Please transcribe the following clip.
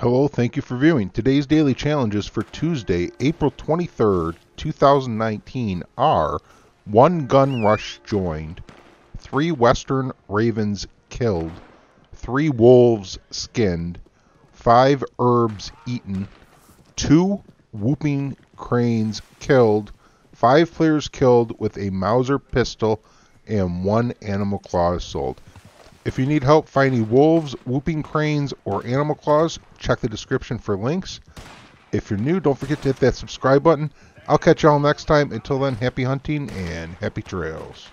Hello, thank you for viewing. Today's daily challenges for Tuesday, April 23rd, 2019 are 1 gun rush joined, 3 western ravens killed, 3 wolves skinned, 5 herbs eaten, 2 whooping cranes killed, 5 players killed with a Mauser pistol, and 1 animal Claw sold. If you need help finding wolves, whooping cranes, or animal claws, check the description for links. If you're new, don't forget to hit that subscribe button. I'll catch y'all next time. Until then, happy hunting and happy trails.